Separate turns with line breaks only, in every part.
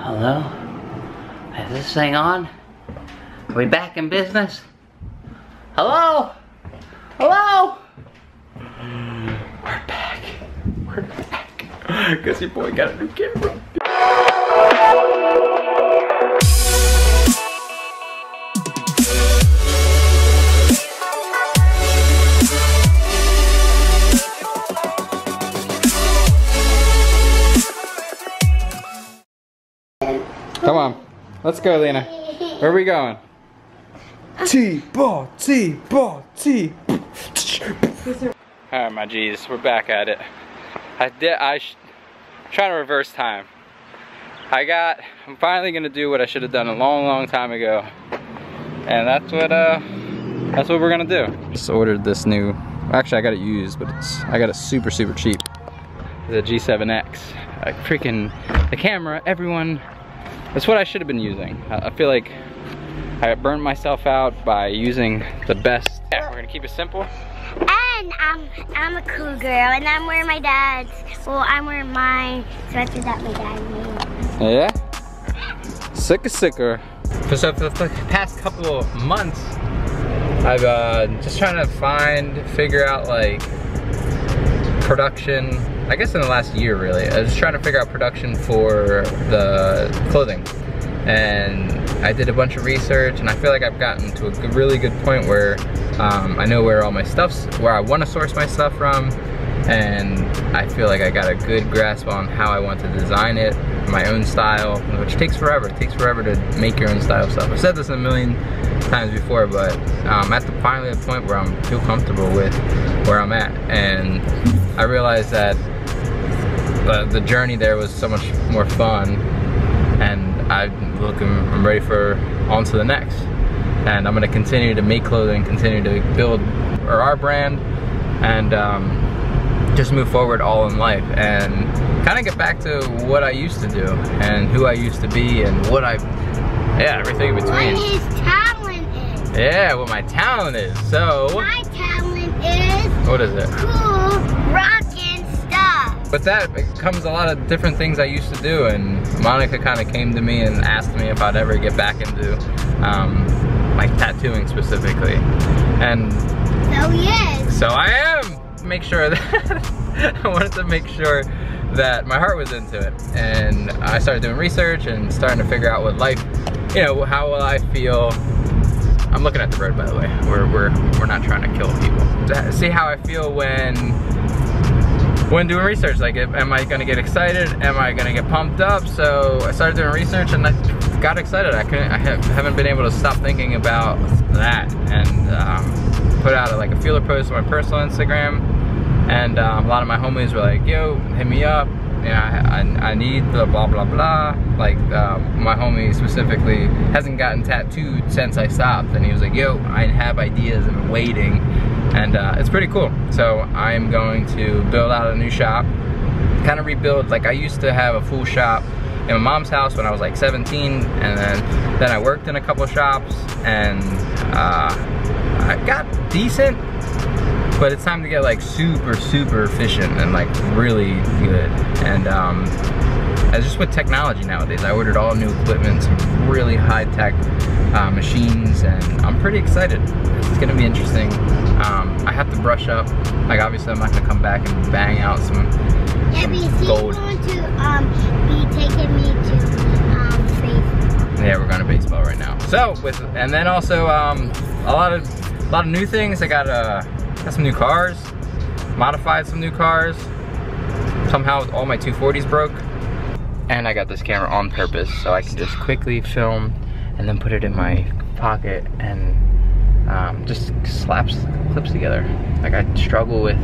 Hello? Is this thing on? Are we back in business? Hello? Hello? We're back. We're back. Cause your boy got a new camera.
Let's go, Lena. Where are we going? T-ball, T-ball, T. Alright, my G's, we're back at it. I did, I sh trying to reverse time. I got, I'm finally gonna do what I should have done a long, long time ago. And that's what, uh, that's what we're gonna do. Just ordered this new, actually I got it used, but it's, I got it super, super cheap. The G7X. I freaking, the camera, everyone that's what I should have been using. I, feel like I burned myself out by using the best. Yeah, we're gonna keep it simple.
And I'm, I'm a cool girl and I'm wearing my dad's, well I'm wearing my sweater that my dad made.
Yeah? Sicker sicker. So for the past couple of months, I've uh, just trying to find, figure out like production I guess in the last year really. I was trying to figure out production for the clothing. And I did a bunch of research and I feel like I've gotten to a really good point where um, I know where all my stuff's, where I want to source my stuff from. And I feel like I got a good grasp on how I want to design it, my own style, which takes forever. It takes forever to make your own style stuff. I've said this a million times before, but um, I'm at the finally the point where I'm feel comfortable with where I'm at. And I realized that the, the journey there was so much more fun and I'm looking, I'm ready for on to the next. And I'm gonna continue to make clothing, continue to build our brand and um, just move forward all in life and kind of get back to what I used to do and who I used to be and what I, yeah, everything in between.
What his talent is.
Yeah, what my talent is. So.
My talent is.
What is it?
Cool, rockin'
with that comes a lot of different things I used to do and Monica kind of came to me and asked me if I'd ever get back into um, like tattooing specifically. And
so yes.
So I am! Make sure that I wanted to make sure that my heart was into it. And I started doing research and starting to figure out what life you know how will I feel. I'm looking at the road by the way. We're, we're, we're not trying to kill people. See how I feel when when doing research. Like, am I gonna get excited? Am I gonna get pumped up? So I started doing research and I got excited. I couldn't, I haven't been able to stop thinking about that and um, put out a, like a feeler post on my personal Instagram. And um, a lot of my homies were like, yo, hit me up. You know, I, I, I need the blah, blah, blah. Like, uh, my homie specifically hasn't gotten tattooed since I stopped. And he was like, yo, I have ideas and waiting and uh, it's pretty cool. So I'm going to build out a new shop, kind of rebuild, like I used to have a full shop in my mom's house when I was like 17 and then, then I worked in a couple shops and uh, I got decent, but it's time to get like super, super efficient and like really good. And um, as just with technology nowadays, I ordered all new equipment, some really high tech uh, machines, and I'm pretty excited. It's gonna be interesting. Um, I have to brush up. Like obviously I'm not gonna come back and bang out some,
yeah,
some gold.
going to um, be taking me to um.
Yeah, we're going to baseball right now. So with and then also um, a lot of a lot of new things. I got uh got some new cars, modified some new cars. Somehow all my 240s broke. And I got this camera on purpose so I can just quickly film and then put it in my pocket and um, just slaps clips together. Like I struggle with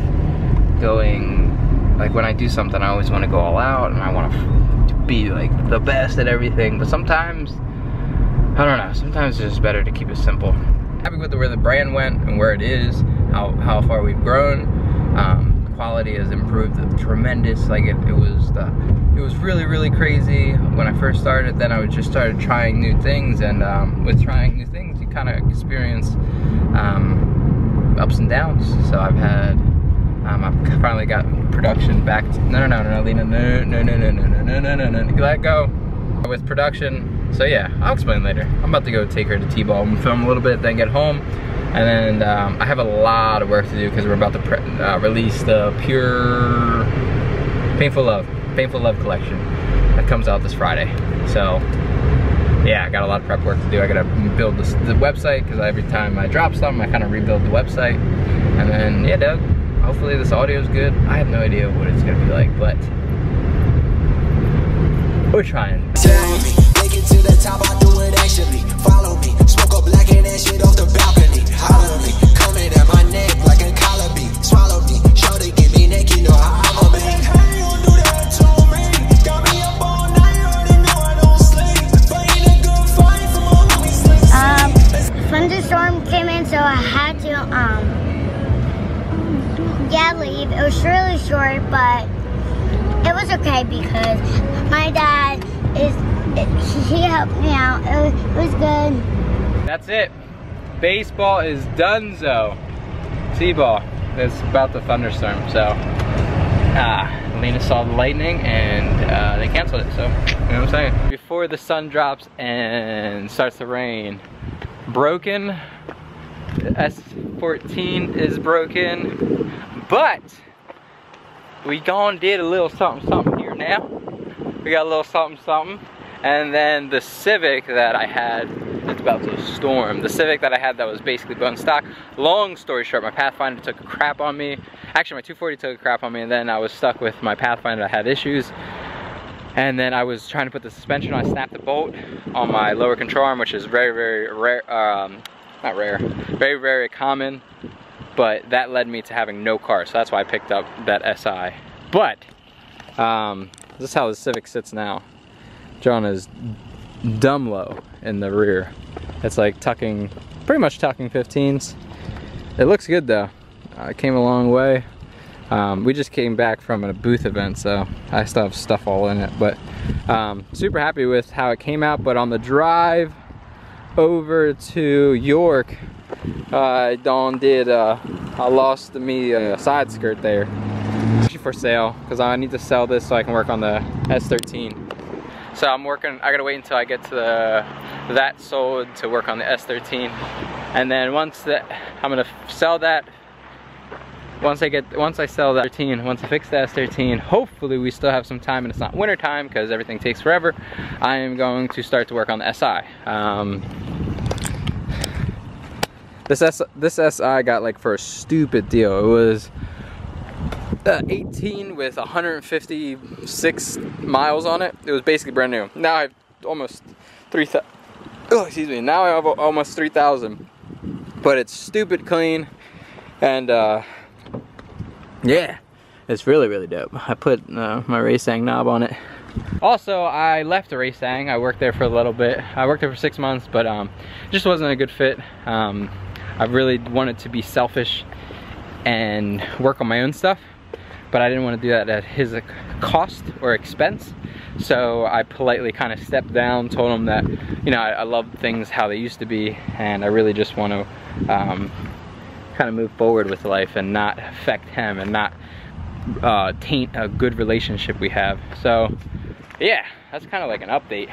going, like when I do something, I always want to go all out and I want to be like the best at everything. But sometimes, I don't know, sometimes it's just better to keep it simple. Happy with the where the brand went and where it is, how, how far we've grown. Um, quality has improved tremendous. Like it, it was the, it was really really crazy when I first started. Then I just started trying new things, and um, with trying new things, you kind of experience um, ups and downs. So I've had, um, I've finally got production back. To, no no no no Lena no no no no no no no no no no let go. with production. So yeah, I'll explain later. I'm about to go take her to T-ball and film a little bit, then get home. And then um, I have a lot of work to do because we're about to uh, release the Pure Painful Love, Painful Love collection that comes out this Friday. So yeah, I got a lot of prep work to do. I gotta build this, the website because every time I drop something, I kind of rebuild the website. And then, yeah, Doug, hopefully this audio is good. I have no idea what it's gonna be like, but we're trying.
It was really short, but it was okay because my dad is, he helped me out. It was, it was good.
That's it. Baseball is donezo. T-ball is about the thunderstorm, so ah, Lena saw the lightning and uh, they canceled it, so you know what I'm saying? Before the sun drops and starts to rain, broken, S14 is broken, but we gone did a little something something here now. We got a little something something. And then the Civic that I had, it's about to storm. The Civic that I had that was basically bone stock. Long story short, my Pathfinder took a crap on me. Actually, my 240 took a crap on me and then I was stuck with my Pathfinder. I had issues. And then I was trying to put the suspension on. I snapped the bolt on my lower control arm, which is very, very rare, um, not rare, very, very common. But that led me to having no car. So that's why I picked up that SI. But, um, this is how the Civic sits now. John is dumb low in the rear. It's like tucking, pretty much tucking 15s. It looks good though. I came a long way. Um, we just came back from a booth event, so I still have stuff all in it. But um, super happy with how it came out. But on the drive over to York, uh, Dawn did, uh, I lost me a side skirt there. For sale, because I need to sell this so I can work on the S13. So I'm working, I gotta wait until I get to the, that sold to work on the S13. And then once that, I'm gonna sell that, once I get, once I sell that 13, once I fix the S13, hopefully we still have some time and it's not winter time because everything takes forever. I am going to start to work on the SI. Um, this, S, this SI got like for a stupid deal. It was uh, 18 with 156 miles on it. It was basically brand new. Now I have almost 3,000. Oh, excuse me. Now I have almost 3,000. But it's stupid clean. And uh, yeah, it's really, really dope. I put uh, my Racing knob on it. Also, I left Racing. I worked there for a little bit. I worked there for six months, but um, just wasn't a good fit. Um, I really wanted to be selfish and work on my own stuff but I didn't want to do that at his cost or expense. So I politely kind of stepped down, told him that, you know, I, I love things how they used to be, and I really just want to um, kind of move forward with life and not affect him and not uh, taint a good relationship we have. So yeah, that's kind of like an update.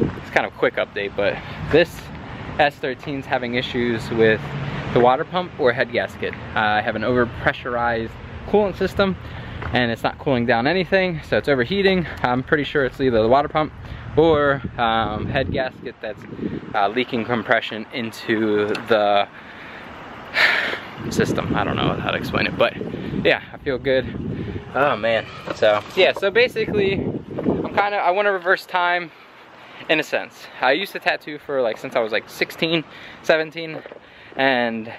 It's kind of a quick update, but this S13 is having issues with the water pump or head gasket. Uh, I have an overpressurized coolant system and it's not cooling down anything so it's overheating. I'm pretty sure it's either the water pump or um, head gasket that's uh, leaking compression into the system. I don't know how to explain it but yeah I feel good. Oh man. So yeah so basically I'm kind of I want to reverse time in a sense I used to tattoo for like since I was like 16 17 and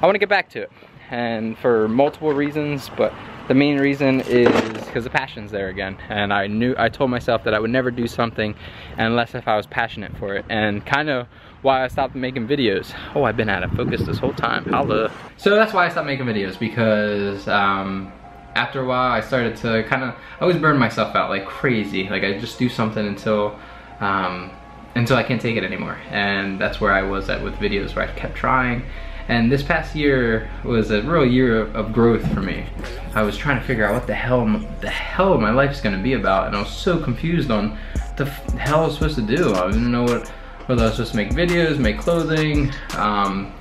I want to get back to it and for multiple reasons, but the main reason is because the passion's there again. And I knew, I told myself that I would never do something unless if I was passionate for it. And kind of why I stopped making videos. Oh, I've been out of focus this whole time, holla. So that's why I stopped making videos because um, after a while I started to kind of, I always burn myself out like crazy. Like I just do something until, um, until I can't take it anymore. And that's where I was at with videos where I kept trying and this past year was a real year of, of, growth for me. I was trying to figure out what the hell the hell my life's gonna be about, and I was so confused on the hell I was supposed to do. I didn't know what whether I was supposed to make videos, make clothing, um,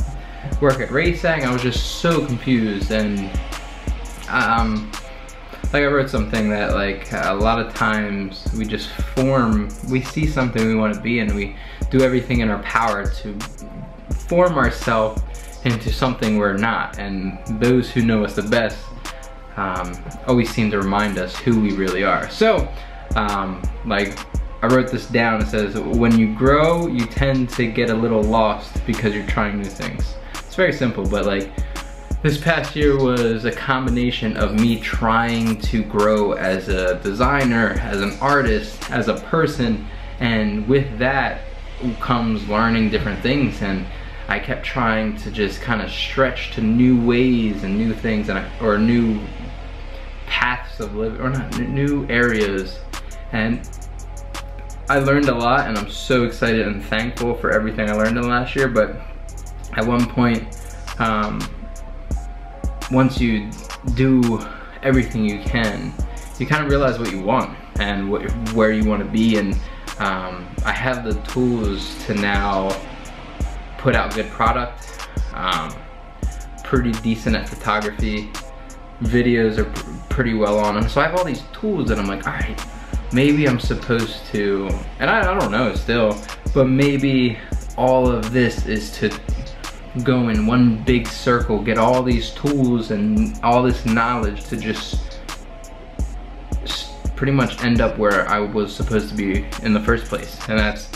work at Racing. I was just so confused and um, like I wrote something that like a lot of times we just form, we see something we want to be and we do everything in our power to form ourselves into something we're not. And those who know us the best um, always seem to remind us who we really are. So, um, like I wrote this down, it says, when you grow, you tend to get a little lost because you're trying new things. It's very simple, but like, this past year was a combination of me trying to grow as a designer, as an artist, as a person, and with that comes learning different things and I kept trying to just kind of stretch to new ways and new things and I, or new paths of living or not new areas. And I learned a lot and I'm so excited and thankful for everything I learned in the last year but at one point um, once you do everything you can, you kind of realize what you want and what, where you want to be. And um, I have the tools to now put out good product, um, pretty decent at photography, videos are pr pretty well on them. So I have all these tools and I'm like, all right, maybe I'm supposed to, and I, I don't know still, but maybe all of this is to go in one big circle, get all these tools and all this knowledge to just pretty much end up where I was supposed to be in the first place. And that's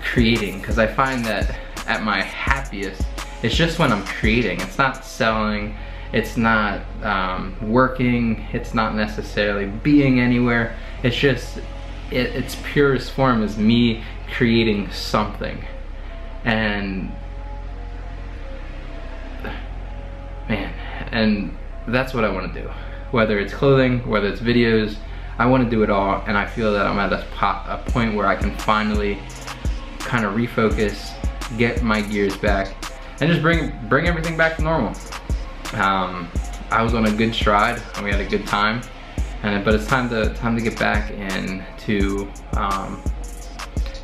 creating, because I find that at my happiest, it's just when I'm creating. It's not selling, it's not um, working, it's not necessarily being anywhere. It's just, it, its purest form is me creating something. And man, and that's what I want to do. Whether it's clothing, whether it's videos, I want to do it all, and I feel that I'm at a, a point where I can finally kind of refocus, get my gears back, and just bring bring everything back to normal. Um, I was on a good stride, and we had a good time, and but it's time to time to get back into um,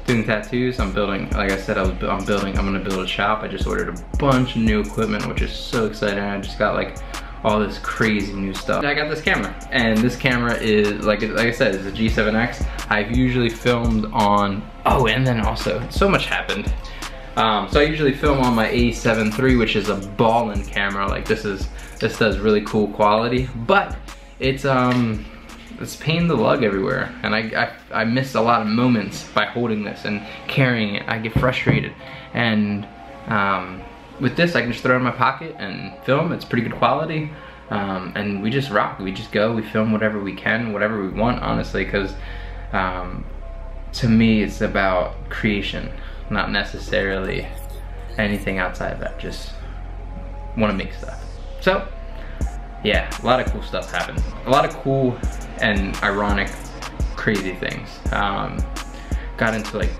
doing tattoos. I'm building, like I said, I was, I'm building, I'm gonna build a shop. I just ordered a bunch of new equipment, which is so exciting. I just got like all this crazy new stuff. I got this camera, and this camera is, like, like I said, it's a G7X. I've usually filmed on, oh, and then also, so much happened. Um, so I usually film on my A7 III, which is a ballin' camera. Like this is, this does really cool quality, but it's, um, it's pain the lug everywhere. And I, I, I miss a lot of moments by holding this and carrying it. I get frustrated. And um, with this, I can just throw it in my pocket and film. It's pretty good quality. Um, and we just rock. We just go, we film whatever we can, whatever we want, honestly, because um, to me, it's about creation, not necessarily anything outside of that. Just want to make stuff. So, yeah, a lot of cool stuff happens. A lot of cool and ironic, crazy things. Um, got into like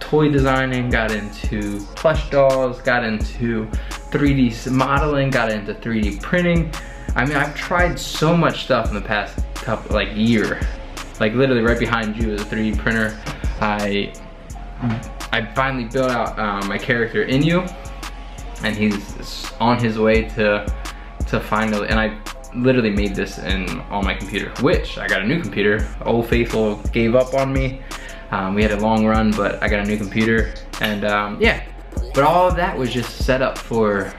toy designing, got into plush dolls, got into 3D modeling, got into 3D printing. I mean, I've tried so much stuff in the past couple, like year. Like literally right behind you is a 3D printer. I I finally built out um, my character Inu, and he's on his way to to finally, and I literally made this in on my computer, which I got a new computer. Old Faithful gave up on me. Um, we had a long run, but I got a new computer. And um, yeah, but all of that was just set up for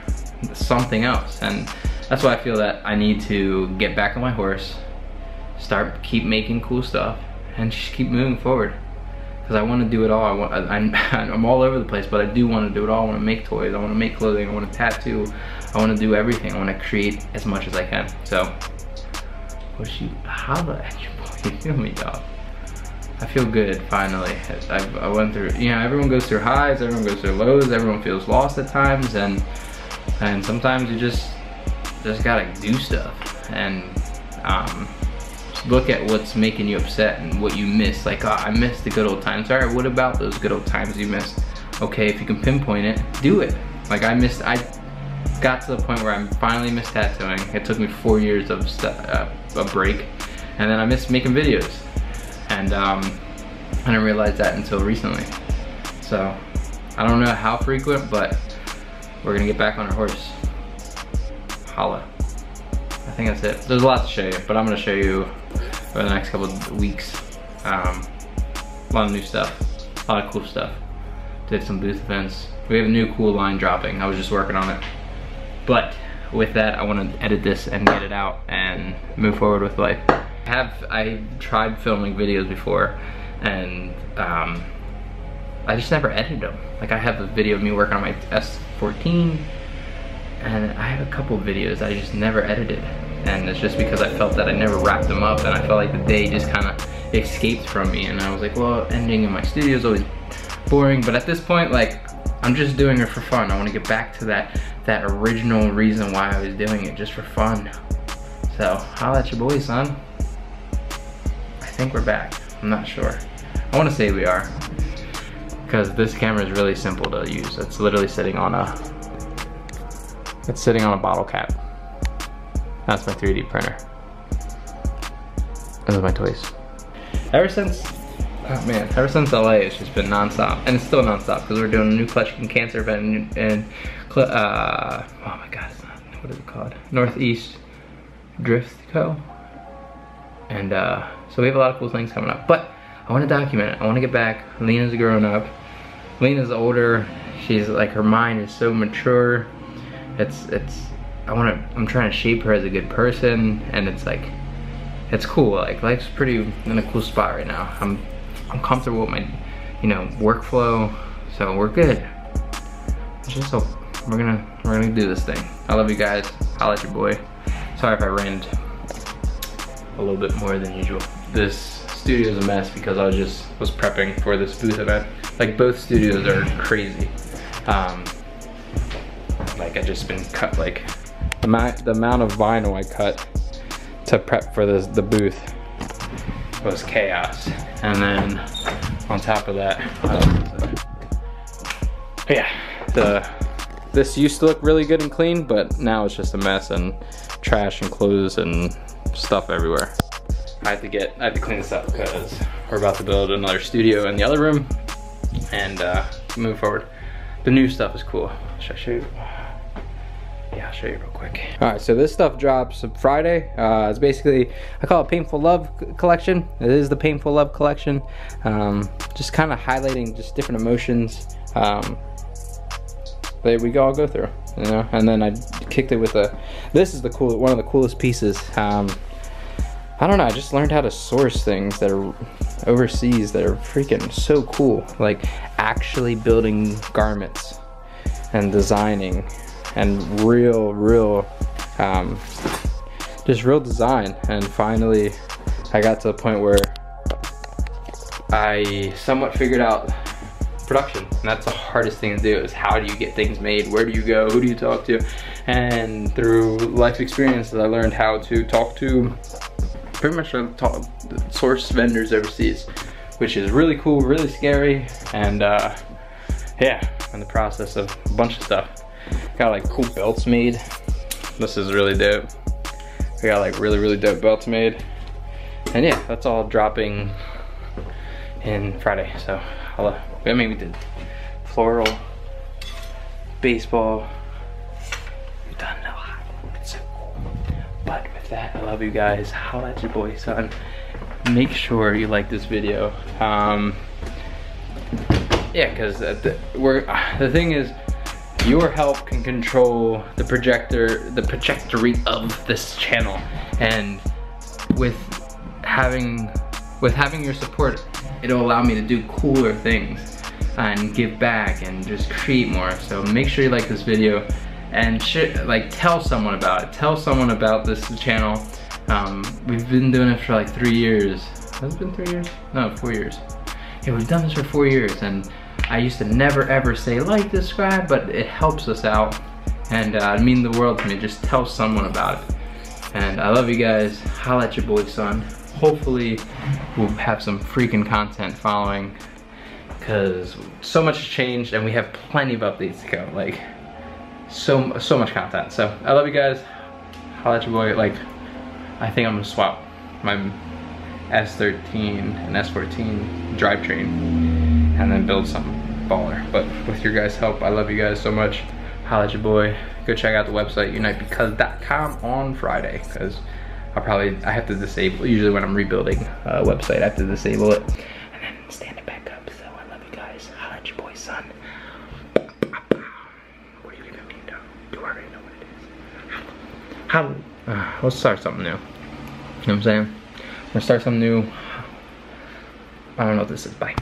something else. And that's why I feel that I need to get back on my horse, start, keep making cool stuff, and just keep moving forward. Because I want to do it all. I want, I, I'm all over the place, but I do want to do it all. I want to make toys. I want to make clothing. I want to tattoo. I want to do everything. I want to create as much as I can. So, wish you at your boy. You feel me, dog? I feel good finally. I, I went through, you know, everyone goes through highs, everyone goes through lows, everyone feels lost at times, and and sometimes you just just gotta do stuff and um, look at what's making you upset and what you miss. Like, oh, I missed the good old times. All right, what about those good old times you missed? Okay, if you can pinpoint it, do it. Like I missed, I got to the point where I finally missed tattooing. It took me four years of uh, a break. And then I missed making videos. And um, I didn't realize that until recently. So I don't know how frequent, but we're gonna get back on our horse. Holla. I think that's it. There's a lot to show you, but I'm gonna show you over the next couple weeks. Um, a lot of new stuff, a lot of cool stuff. Did some booth events. We have a new cool line dropping. I was just working on it. But with that, I wanna edit this and get it out and move forward with life. I have, I tried filming videos before and um, I just never edited them. Like I have a video of me working on my S14 and I have a couple videos I just never edited. And it's just because I felt that I never wrapped them up and I felt like the day just kind of escaped from me. And I was like, well, ending in my studio is always boring. But at this point, like, I'm just doing it for fun. I want to get back to that, that original reason why I was doing it, just for fun. So, holla at your boy, son. I think we're back. I'm not sure. I want to say we are because this camera is really simple to use. It's literally sitting on a, it's sitting on a bottle cap. That's my 3D printer. Those are my toys. Ever since, oh man, ever since LA, it's just been nonstop. And it's still nonstop because we're doing a new clutch collection cancer event in, uh, oh my God, what is it called? Northeast Drift Co. And uh, so we have a lot of cool things coming up. But I want to document it. I want to get back. Lena's grown up. Lena's older. She's like her mind is so mature. It's it's I want to I'm trying to shape her as a good person and it's like it's cool. Like life's pretty in a cool spot right now. I'm I'm comfortable with my you know workflow. So we're good. It's just so we're gonna we're gonna do this thing. I love you guys. I'll let your boy. Sorry if I ran a little bit more than usual. This studio is a mess because I was just was prepping for this booth event. Like both studios are crazy. Um, like I just been cut like the amount of vinyl I cut to prep for this the booth was chaos. And then on top of that, yeah, the this used to look really good and clean, but now it's just a mess and trash and clothes and stuff everywhere. I had to get, I had to clean this up because we're about to build another studio in the other room and uh, move forward. The new stuff is cool. Should I show you? I'll show you real quick. All right, so this stuff drops Friday. Uh, it's basically, I call it Painful Love Collection. It is the Painful Love Collection. Um, just kind of highlighting just different emotions um, that we all go through, you know? And then I kicked it with a, this is the cool, one of the coolest pieces. Um, I don't know, I just learned how to source things that are overseas that are freaking so cool. Like actually building garments and designing and real, real, um, just real design. And finally, I got to the point where I somewhat figured out production. And that's the hardest thing to do is how do you get things made? Where do you go? Who do you talk to? And through life experiences, I learned how to talk to pretty much talk, source vendors overseas, which is really cool, really scary, and uh, yeah, in the process of a bunch of stuff. Got like cool belts made. This is really dope. We got like really, really dope belts made. And yeah, that's all dropping in Friday. So I'll, uh, I mean, we did floral, baseball, we've done a lot. It's so cool. But with that. I love you guys. How at your boy, son. Make sure you like this video. Um, yeah, because the, we're the thing is, your help can control the projector, the trajectory of this channel, and with having with having your support, it'll allow me to do cooler things and give back and just create more. So make sure you like this video and like tell someone about it. Tell someone about this channel. Um, we've been doing it for like three years. Has it been three years? No, four years. Yeah, we've done this for four years and I used to never ever say like, subscribe, but it helps us out and uh, it means the world to me. Just tell someone about it. And I love you guys. Holla at your boy son. Hopefully we'll have some freaking content following because so much has changed and we have plenty of updates to go. Like, so so much content. So I love you guys. I'll let your boy. Like, I think I'm gonna swap my S13 and S14 drivetrain and then build something baller. But with your guys' help, I love you guys so much. Holla at your boy. Go check out the website, unitebecause.com on Friday because I'll probably, I have to disable, usually when I'm rebuilding a website, I have to disable it. And then stand it back up. So I love you guys. Holla at your boy, son. What do you even mean, though? You already know what it is. How? Uh, let's start something new. You know what I'm saying? We're gonna start something new. I don't know what this is. Bye.